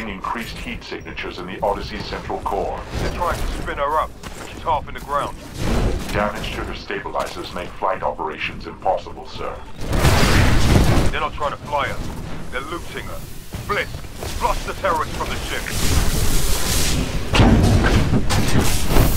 detecting increased heat signatures in the Odyssey's central core. They're trying to spin her up. She's half in the ground. Damage to her stabilizers make flight operations impossible, sir. They're not trying to fly her. They're looting her. Blisk, flush the terrorists from the ship.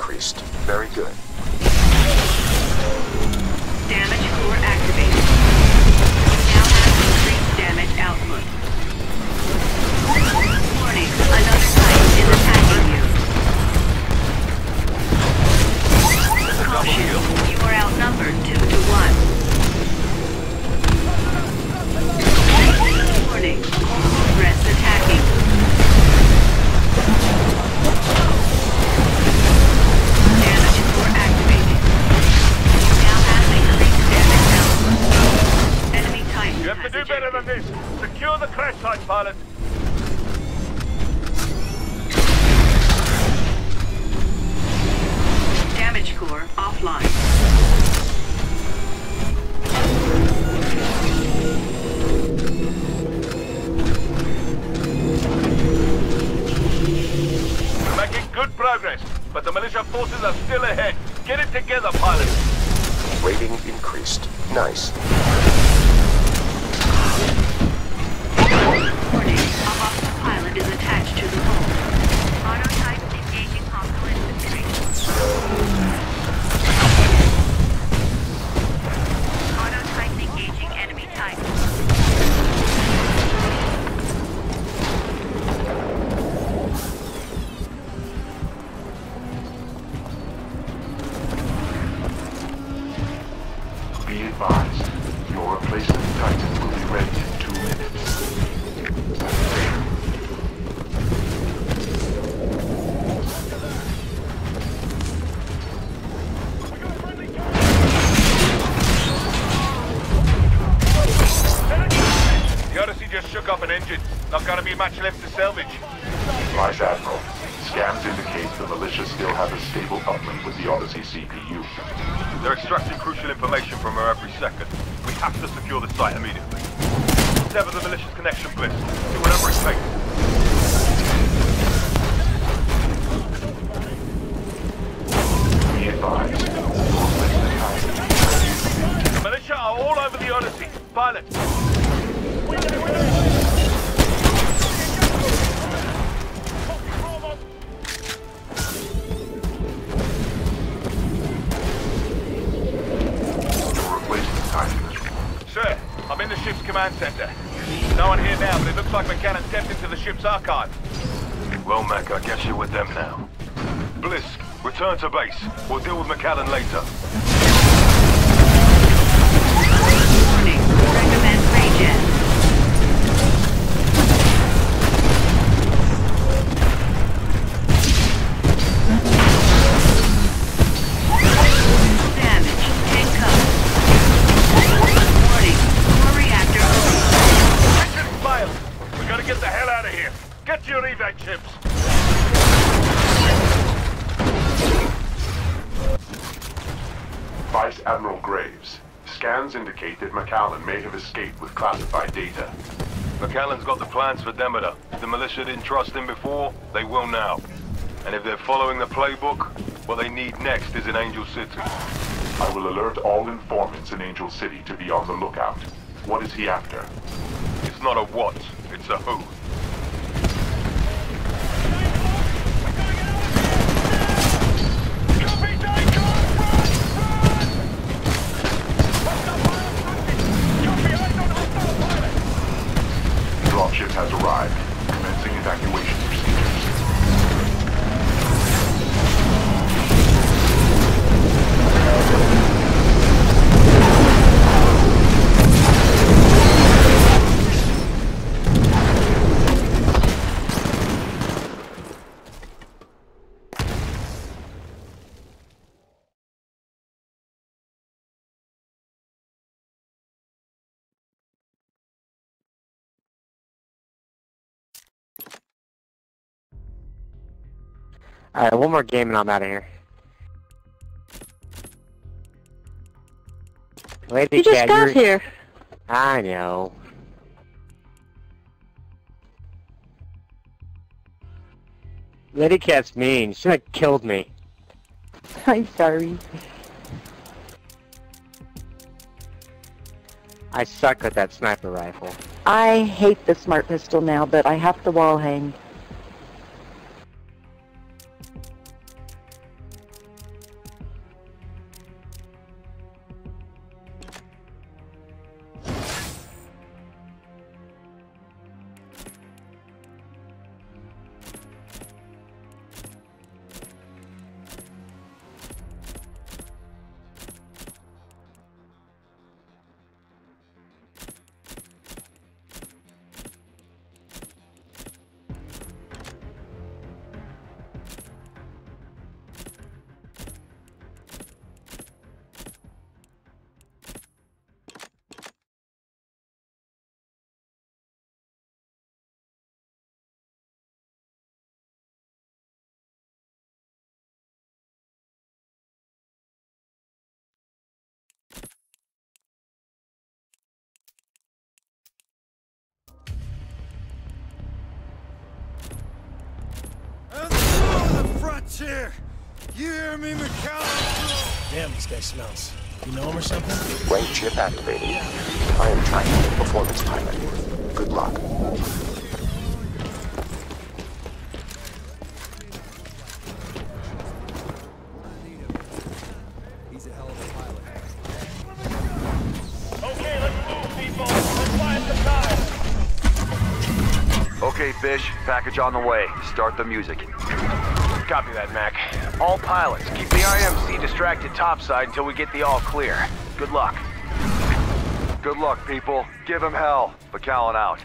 Increased. Very good. Damage core activated. Now has increased damage output. Warning, another Titan is attacking you. Caution, you are outnumbered two to one. Warning, Progress attacking. Good progress, but the militia forces are still ahead. Get it together, pilot. Rating increased. Nice. Just shook up an engine. Not gonna be much left to salvage. Vice Admiral, scans indicate the militia still have a stable uplink with the Odyssey CPU. They're extracting crucial information from her every second. We have to secure the site immediately. Sever the militia's connection, Blisk. Do whatever it takes. Be advised, your replacement Titan will be ready in 15 The militia are all over the Odyssey. Pilot, command center. No one here now, but it looks like McCann stepped into the ship's archive. Well, Mac, I guess you're with them now. Blisk, Return to base. We'll deal with McAllen later. Vice Admiral Graves. Scans indicate that McAllen may have escaped with classified data. McAllen's got the plans for Demeter. If the militia didn't trust him before, they will now. And if they're following the playbook, what they need next is in Angel City. I will alert all informants in Angel City to be on the lookout. What is he after? It's not a what, it's a who. Alright, one more game and I'm out of here. Lady You just Cat, got you're- here. I know. Lady Cat's mean. She like killed me. I'm sorry. I suck with that sniper rifle. I hate the smart pistol now, but I have to wall hang. The frontier! You hear me, McCallum? Damn, this guy smells. You know him or something? Range chip activated. I am tracking the performance pilot. Good luck. He's a hell of a pilot. Okay, let's move, people. Let's fly at the time. Okay, Bish. Package on the way. Start the music. Copy that, Mac. All pilots, keep the IMC distracted topside until we get the all clear. Good luck. Good luck, people. Give him hell. McAllen out.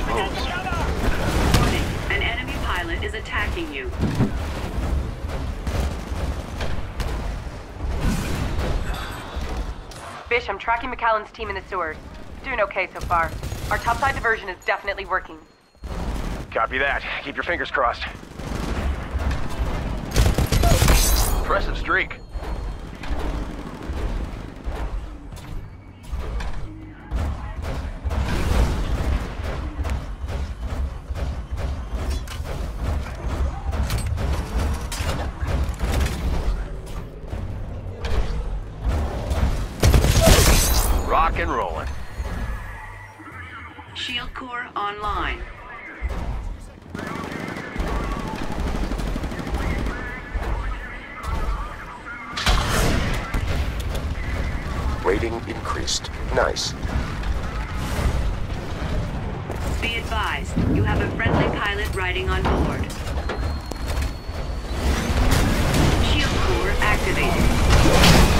Nice moves. Warning, an enemy pilot is attacking you. Bish, I'm tracking McAllen's team in the sewers. Doing okay so far. Our topside diversion is definitely working. Copy that. Keep your fingers crossed. Impressive streak. Increased. Nice. Be advised, you have a friendly pilot riding on board. Shield core activated.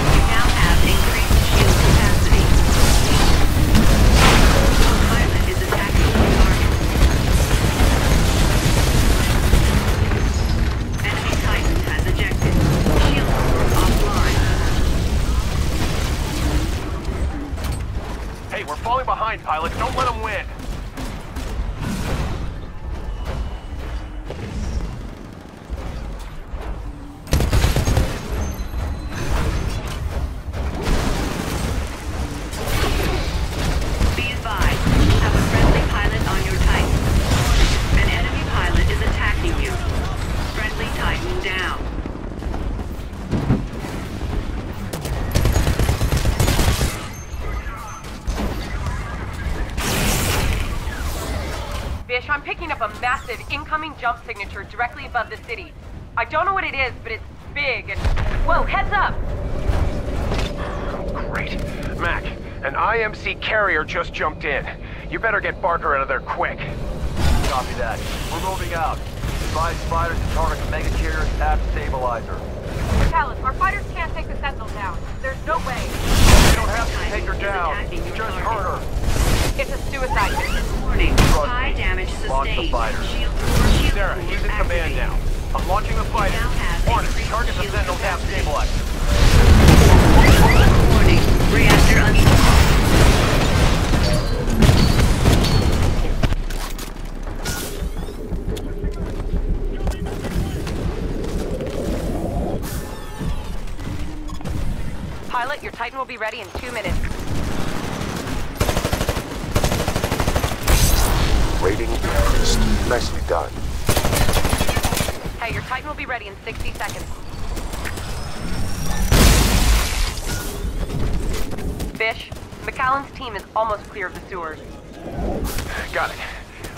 We're falling behind, pilots. Don't let them win. Bish, I'm picking up a massive incoming jump signature directly above the city. I don't know what it is, but it's big and... Whoa, heads up! Great. Mac, an IMC carrier just jumped in. You better get Barker out of there quick. Copy that. We're moving out. Advise fighters to target the mega carrier's aft stabilizer. Palace, our fighters can't take the Sentinel down. There's no way. You don't have to take her down. attacking Just target. hurt her. It's a suicide mission. Warning, high damage Launch the sustained. fighter. Sarah, he's in command now. I'm launching the fighter. now have Hornet, increased target the Sentinel aft capacity. stabilizer. Warning, reactor unstable. Pilot, your Titan will be ready in two minutes. Rating increased. Nicely done. Hey, your Titan will be ready in 60 seconds. Bish, McAllen's team is almost clear of the sewers. Got it.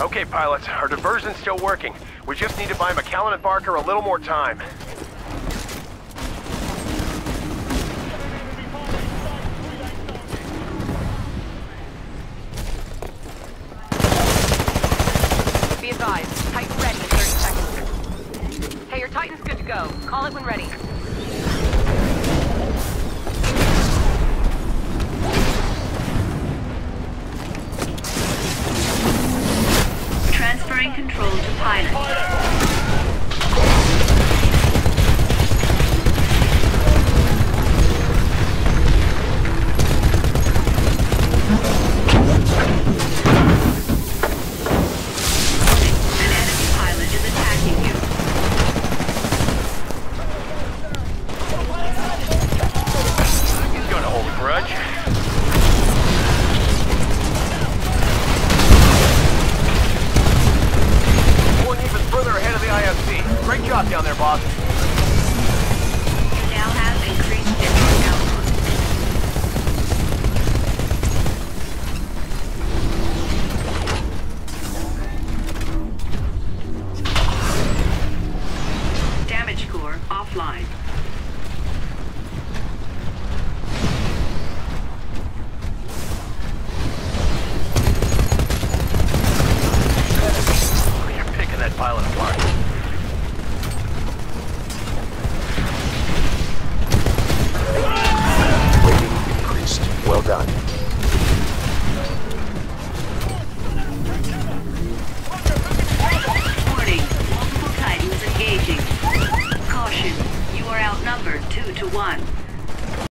Okay, pilots, our diversion's still working. We just need to buy McAllen and Barker a little more time. To go. Call it when ready. Transferring control to pilot.